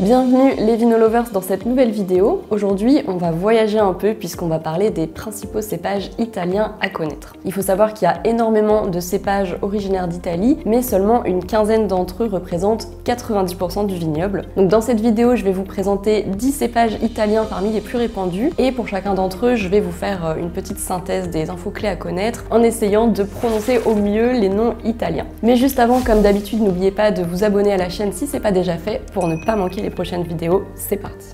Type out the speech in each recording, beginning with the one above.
Bienvenue les vinolovers dans cette nouvelle vidéo. Aujourd'hui, on va voyager un peu puisqu'on va parler des principaux cépages italiens à connaître. Il faut savoir qu'il y a énormément de cépages originaires d'Italie, mais seulement une quinzaine d'entre eux représentent 90% du vignoble. Donc dans cette vidéo, je vais vous présenter 10 cépages italiens parmi les plus répandus et pour chacun d'entre eux, je vais vous faire euh, une petite synthèse des infos clés à connaître en essayant de prononcer au mieux les noms italiens. Mais juste avant, comme d'habitude, n'oubliez pas de vous abonner à la chaîne si c'est pas déjà fait pour ne pas manquer les prochaines vidéos. C'est parti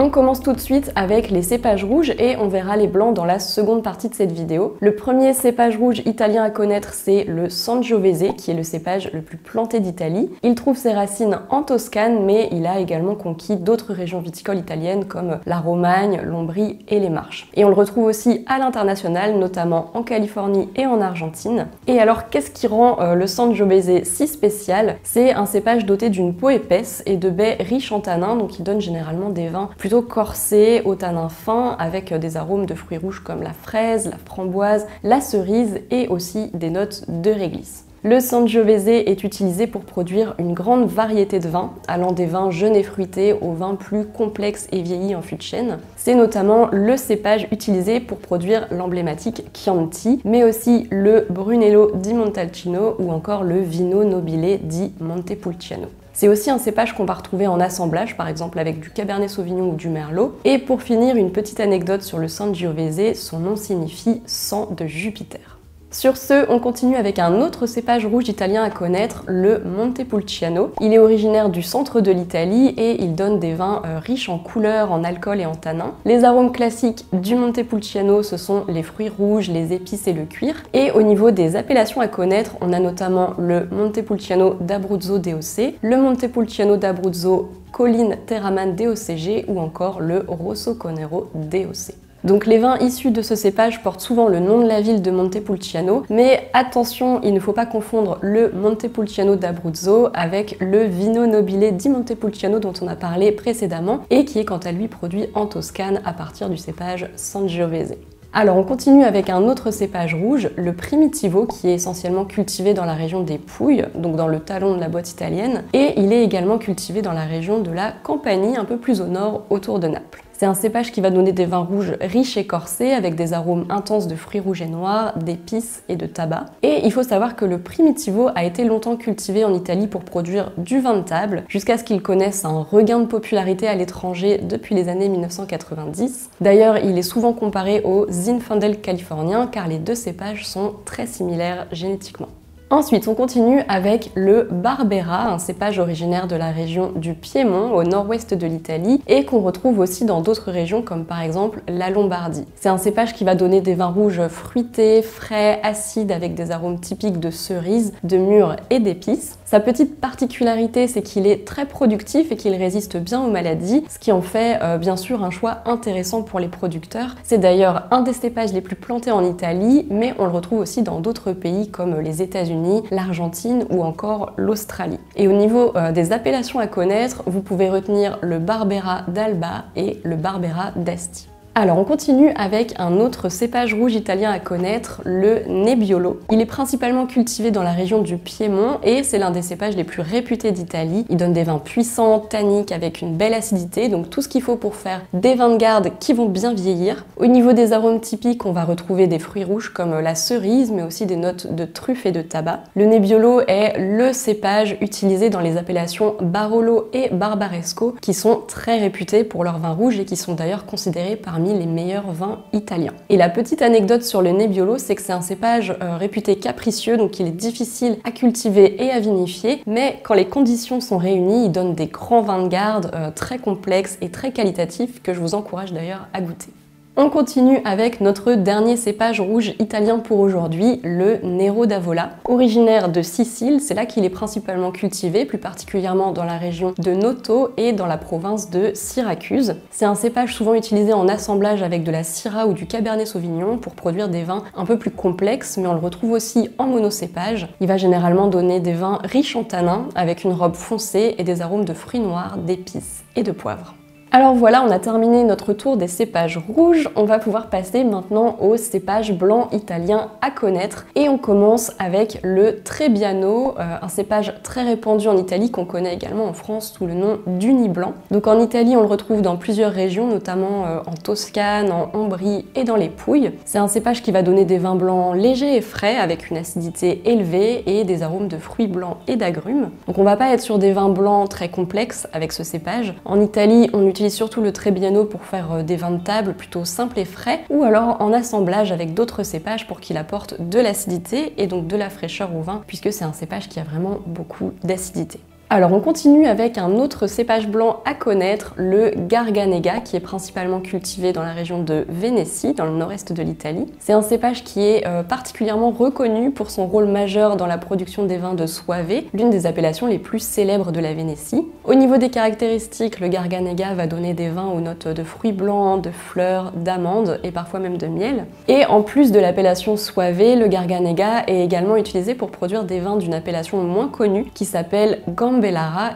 On commence tout de suite avec les cépages rouges et on verra les blancs dans la seconde partie de cette vidéo. Le premier cépage rouge italien à connaître, c'est le Sangiovese, qui est le cépage le plus planté d'Italie. Il trouve ses racines en Toscane, mais il a également conquis d'autres régions viticoles italiennes comme la Romagne, l'Ombrie et les Marches. Et on le retrouve aussi à l'international, notamment en Californie et en Argentine. Et alors, qu'est-ce qui rend euh, le Sangiovese si spécial? C'est un cépage doté d'une peau épaisse et de baies riches en tanins, donc il donne généralement des vins plus corsé, au tanin fin, avec des arômes de fruits rouges comme la fraise, la framboise, la cerise et aussi des notes de réglisse. Le Sangiovese est utilisé pour produire une grande variété de vins, allant des vins jeunes et fruités aux vins plus complexes et vieillis en fût de chêne. C'est notamment le cépage utilisé pour produire l'emblématique Chianti, mais aussi le Brunello di Montalcino ou encore le Vino Nobile di Montepulciano. C'est aussi un cépage qu'on va retrouver en assemblage, par exemple avec du Cabernet Sauvignon ou du Merlot. Et pour finir, une petite anecdote sur le Sangiovese, son nom signifie sang de Jupiter. Sur ce, on continue avec un autre cépage rouge italien à connaître, le Montepulciano. Il est originaire du centre de l'Italie et il donne des vins euh, riches en couleurs, en alcool et en tanins. Les arômes classiques du Montepulciano, ce sont les fruits rouges, les épices et le cuir. Et au niveau des appellations à connaître, on a notamment le Montepulciano d'Abruzzo DOC, le Montepulciano d'Abruzzo Colline Terraman DOCG ou encore le Rosso Conero DOC. Donc les vins issus de ce cépage portent souvent le nom de la ville de Montepulciano, mais attention, il ne faut pas confondre le Montepulciano d'Abruzzo avec le Vino Nobile di Montepulciano dont on a parlé précédemment et qui est quant à lui produit en Toscane à partir du cépage Sangiovese. Alors on continue avec un autre cépage rouge, le Primitivo, qui est essentiellement cultivé dans la région des Pouilles, donc dans le talon de la boîte italienne, et il est également cultivé dans la région de la Campanie, un peu plus au nord, autour de Naples. C'est un cépage qui va donner des vins rouges riches et corsés avec des arômes intenses de fruits rouges et noirs, d'épices et de tabac. Et il faut savoir que le Primitivo a été longtemps cultivé en Italie pour produire du vin de table, jusqu'à ce qu'il connaisse un regain de popularité à l'étranger depuis les années 1990. D'ailleurs, il est souvent comparé au Zinfandel californien car les deux cépages sont très similaires génétiquement. Ensuite, on continue avec le Barbera, un cépage originaire de la région du Piémont, au nord-ouest de l'Italie, et qu'on retrouve aussi dans d'autres régions comme par exemple la Lombardie. C'est un cépage qui va donner des vins rouges fruités, frais, acides, avec des arômes typiques de cerises, de mûres et d'épices. Sa petite particularité, c'est qu'il est très productif et qu'il résiste bien aux maladies, ce qui en fait euh, bien sûr un choix intéressant pour les producteurs. C'est d'ailleurs un des cépages les plus plantés en Italie, mais on le retrouve aussi dans d'autres pays comme les États-Unis, l'Argentine ou encore l'Australie. Et au niveau des appellations à connaître, vous pouvez retenir le Barbera d'Alba et le Barbera d'Asti. Alors on continue avec un autre cépage rouge italien à connaître, le Nebbiolo. Il est principalement cultivé dans la région du Piémont et c'est l'un des cépages les plus réputés d'Italie. Il donne des vins puissants, tanniques, avec une belle acidité, donc tout ce qu'il faut pour faire des vins de garde qui vont bien vieillir. Au niveau des arômes typiques, on va retrouver des fruits rouges comme la cerise, mais aussi des notes de truffe et de tabac. Le Nebbiolo est le cépage utilisé dans les appellations Barolo et Barbaresco, qui sont très réputés pour leurs vins rouges et qui sont d'ailleurs considérés parmi les meilleurs vins italiens. Et la petite anecdote sur le Nebbiolo, c'est que c'est un cépage euh, réputé capricieux, donc il est difficile à cultiver et à vinifier, mais quand les conditions sont réunies, il donne des grands vins de garde euh, très complexes et très qualitatifs que je vous encourage d'ailleurs à goûter. On continue avec notre dernier cépage rouge italien pour aujourd'hui, le Nero d'Avola. Originaire de Sicile, c'est là qu'il est principalement cultivé, plus particulièrement dans la région de Noto et dans la province de Syracuse. C'est un cépage souvent utilisé en assemblage avec de la Syrah ou du Cabernet Sauvignon pour produire des vins un peu plus complexes, mais on le retrouve aussi en monocépage. Il va généralement donner des vins riches en tanins avec une robe foncée et des arômes de fruits noirs, d'épices et de poivre. Alors voilà, on a terminé notre tour des cépages rouges. On va pouvoir passer maintenant aux cépages blancs italiens à connaître. Et on commence avec le Trebbiano, euh, un cépage très répandu en Italie qu'on connaît également en France sous le nom d'Uni Blanc. Donc en Italie, on le retrouve dans plusieurs régions, notamment euh, en Toscane, en Ombrie et dans les Pouilles. C'est un cépage qui va donner des vins blancs légers et frais avec une acidité élevée et des arômes de fruits blancs et d'agrumes. Donc on va pas être sur des vins blancs très complexes avec ce cépage. En Italie, on utilise utilise surtout le Trebbiano pour faire euh, des vins de table plutôt simples et frais, ou alors en assemblage avec d'autres cépages pour qu'il apporte de l'acidité et donc de la fraîcheur au vin, puisque c'est un cépage qui a vraiment beaucoup d'acidité. Alors on continue avec un autre cépage blanc à connaître, le Garganega, qui est principalement cultivé dans la région de Vénétie, dans le nord-est de l'Italie. C'est un cépage qui est euh, particulièrement reconnu pour son rôle majeur dans la production des vins de Soave, l'une des appellations les plus célèbres de la Vénétie. Au niveau des caractéristiques, le Garganega va donner des vins aux notes de fruits blancs, de fleurs, d'amandes et parfois même de miel. Et en plus de l'appellation Soave, le Garganega est également utilisé pour produire des vins d'une appellation moins connue qui s'appelle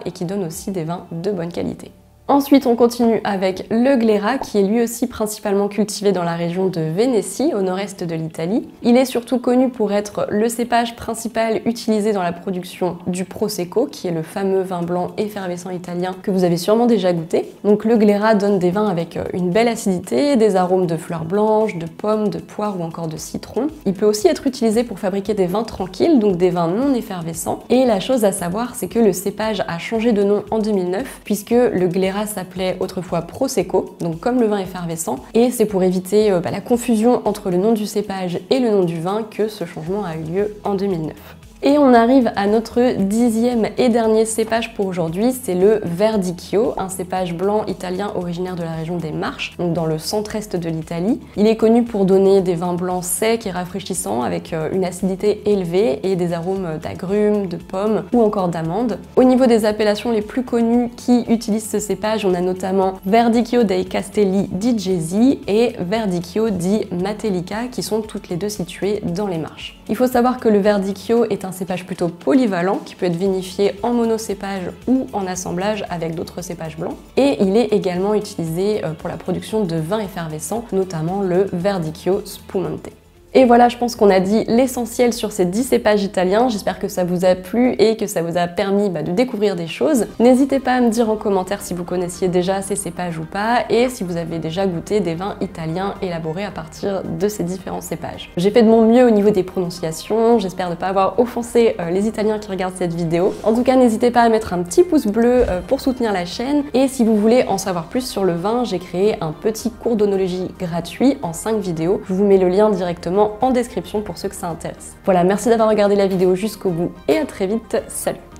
Et qui donne aussi des vins de bonne qualité. Ensuite, on continue avec le Glera, qui est lui aussi principalement cultivé dans la région de Vénétie, au nord-est de l'Italie. Il est surtout connu pour être le cépage principal utilisé dans la production du Prosecco, qui est le fameux vin blanc effervescent italien que vous avez sûrement déjà goûté. Donc le Glera donne des vins avec euh, une belle acidité, des arômes de fleurs blanches, de pommes, de poires ou encore de citron. Il peut aussi être utilisé pour fabriquer des vins tranquilles, donc des vins non effervescents. Et la chose à savoir, c'est que le cépage a changé de nom en 2009, puisque le S'appelait autrefois Prosecco, donc comme le vin effervescent, et c'est pour éviter euh, bah, la confusion entre le nom du cépage et le nom du vin que ce changement a eu lieu en 2009. Et on arrive à notre dixième et dernier cépage pour aujourd'hui, c'est le Verdicchio, un cépage blanc italien originaire de la région des Marches, donc dans le centre-est de l'Italie. Il est connu pour donner des vins blancs secs et rafraîchissants avec euh, une acidité élevée et des arômes d'agrumes, de pommes ou encore d'amandes. Au niveau des appellations les plus connues qui utilisent ce cépage, on a notamment Verdicchio dei Castelli di Gesi et Verdicchio di Matelica qui sont toutes les deux situées dans les Marches. Il faut savoir que le Verdicchio est un cépage plutôt polyvalent qui peut être vinifié en monocépage ou en assemblage avec d'autres cépages blancs. Et il est également utilisé euh, pour la production de vins effervescents, notamment le Verdicchio Spumante. Et voilà, je pense qu'on a dit l'essentiel sur ces 10 cépages italiens. J'espère que ça vous a plu et que ça vous a permis bah, de découvrir des choses. N'hésitez pas à me dire en commentaire si vous connaissiez déjà ces cépages ou pas et si vous avez déjà goûté des vins italiens élaborés à partir de ces différents cépages. J'ai fait de mon mieux au niveau des prononciations, j'espère ne pas avoir offensé euh, les Italiens qui regardent cette vidéo. En tout cas, n'hésitez pas à mettre un petit pouce bleu euh, pour soutenir la chaîne et si vous voulez en savoir plus sur le vin, j'ai créé un petit cours d'onologie gratuit en 5 vidéos. Je vous mets le lien directement en description pour ceux que ça intéresse. Voilà, merci d'avoir regardé la vidéo jusqu'au bout et à très vite, salut